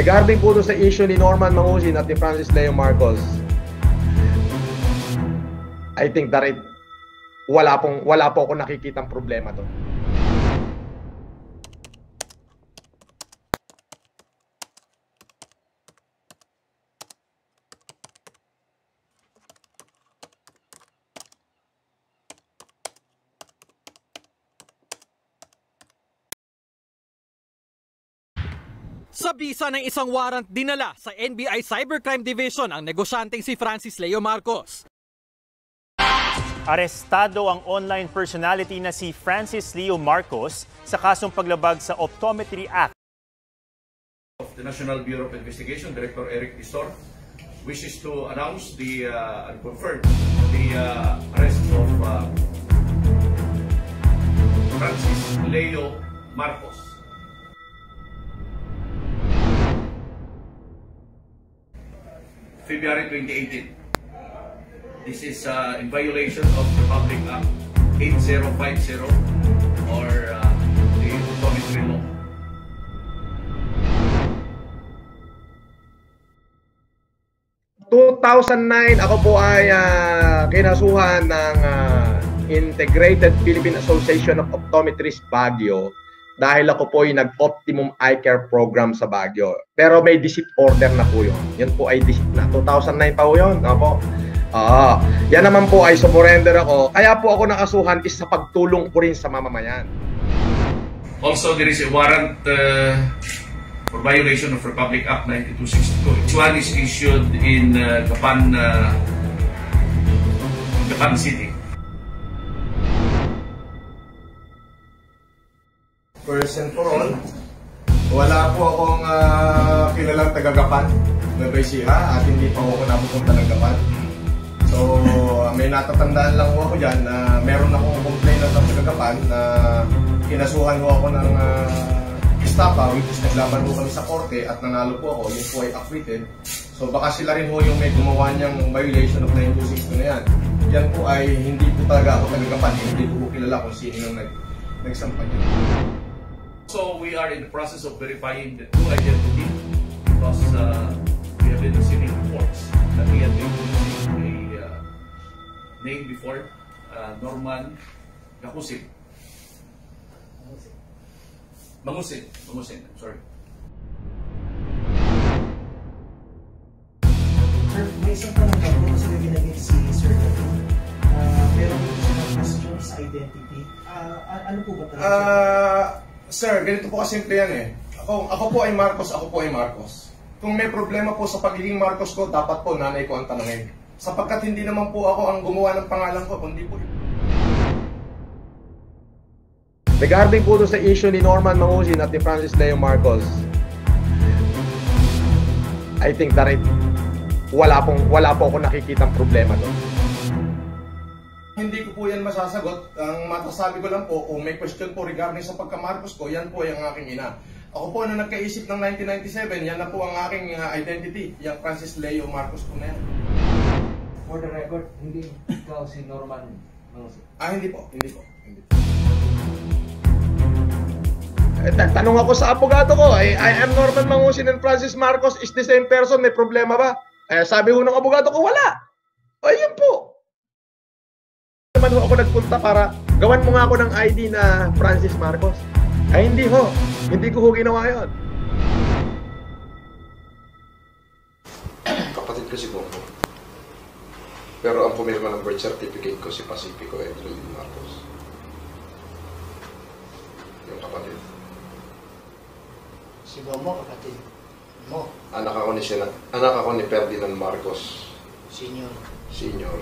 Regarding po sa issue ni Norman Mangusin at ni Francis Leo Marcos, I think that it, wala pong wala po ako nakikitang problema doon. Sa bisa ng isang warrant dinala sa NBI Cybercrime Division ang negosyanteng si Francis Leo Marcos. Arestado ang online personality na si Francis Leo Marcos sa kasong paglabag sa Optometry Act. of the National Bureau of Investigation, Director Eric Isor, wishes to announce the uh, and confirm the uh, arrest of uh, Francis Leo Marcos. February 2018. This is uh, in violation of Republic Act 8050 or uh, the Optometry Law. – 2009 ako po ay ah, kinasuhan ng ah, Integrated Philippine Association of Optometrists Baguio dahil ako po ay nag-Optimum Eye Care Program sa Baguio. Pero may deceit order na po yun. Yan po ay deceit na. 2009 pa po yun. Opo. Ah, yan naman po ay sumurrender ako. Kaya po ako nakasuhan is sa pagtulong ko rin sa mamamayan. Also, there is a warrant uh, for violation of Republic Act 9262. Each one is issued in uh, Gapan, uh, Gapan City. First and for all, wala po akong uh, kilalang taga-Gapan na Baysira at hindi pa ako napupunta ng Gapan. So, uh, may natatandaan lang po ako dyan na meron akong complainant ng taga-Gapan na kinasuhan ko ako ng uh, estapa which is naglaban po kami sa korte at nanalo po ako, yun po ay acquitted. So baka sila rin po yung may gumawa niyang violation of 9262 na yan. Yan po ay hindi po talaga ako taga-Gapan, hindi po kilala kung sino yung nag nagsampa niya. So, we are in the process of verifying the true identity because uh, we have been receiving reports that he had been using a uh, name before, uh, Norman Gakusig. Mangusin. Mangusin, I'm sorry. Sir, may isang tanong po kasi si Sir David. Uh, pero dito sa questions identity, a- ano po ba talaga? Ah, sir, ganito po kasimple yan eh. Ako, ako po ay Marcos, ako po ay Marcos. Kung may problema po sa pagiging Marcos ko, dapat po nanay ko ang tanongin. Sapagkat hindi naman po ako ang gumawa ng pangalan ko, kundi po Regarding po sa issue ni Norman Mangusin at ni Francis Leo Marcos, I think that it, wala pong wala po ako nakikitang problema doon. Hindi ko po yan masasagot. Ang matasabi ko lang po, kung may question po regarding sa pagka-Marcos ko, yan po ay ang aking ina. Ako po na nagkaisip ng 1997, yan na po ang aking uh, identity. Yung Francis Leo Marcos po na yan. For the record, hindi ikaw si Norman Mangusin. Ah, hindi po. Hindi po. Hindi po. Eh, nagtanong ako sa abogado ko, eh, I am Norman Mangusin and Francis Marcos is the same person, may problema ba? Eh, sabi ko ng abogado ko, wala. O, yun po. Naman ho ako nagpunta para gawan mo nga ako ng ID na Francis Marcos. Ay, hindi ho. Hindi ko ho ginawa yun. Kapatid ko si Bongo. Pero ang pumirma ng birth certificate ko si Pacifico Edrelin Marcos. Yung kapatid. Si Bomo, kapatid mo, Anak ako ni Sena, anak ako ni Ferdinand Marcos senior. Senior.